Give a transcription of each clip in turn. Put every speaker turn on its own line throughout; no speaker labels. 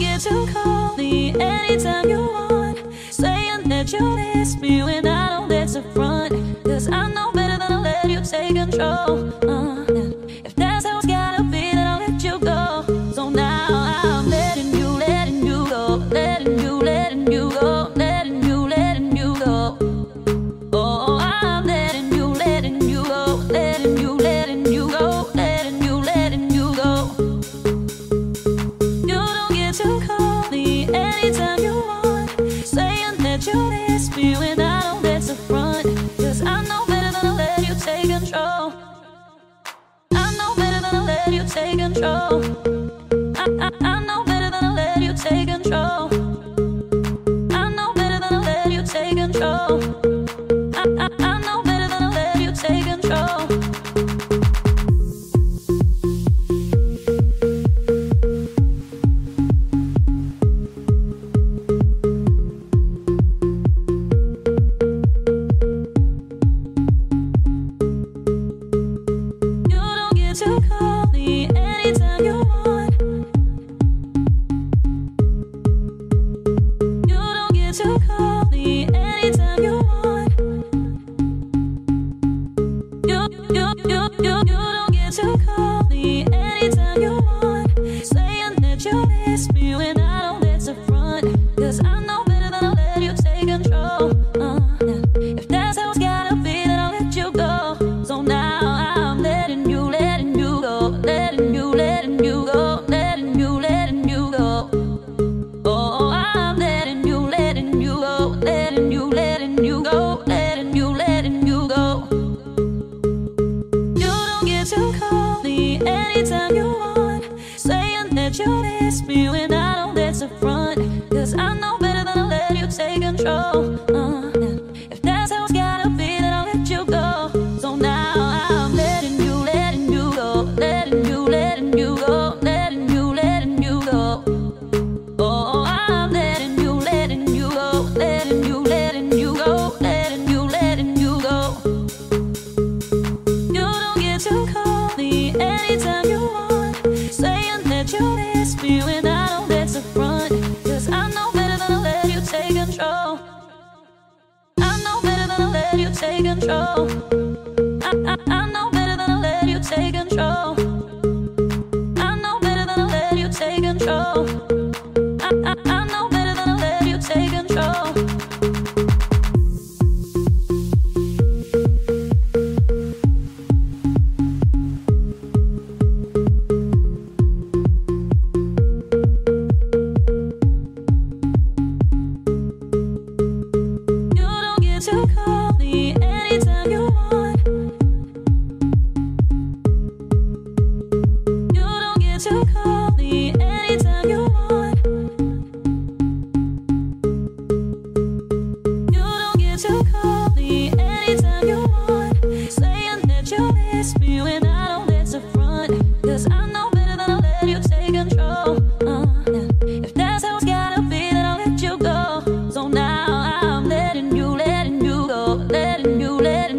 get to call me anytime you want, saying that you miss me when I. take control. I, I, I know better than to let you take control. I know better than to let you take control. I, I, I know. the end. to call me anytime you want. Saying that you miss me when I know that's a front. Cause I know better than to let you take control. you, and I don't I know better than to let you take control. I know better than to let you take control. I, I, I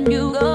you go.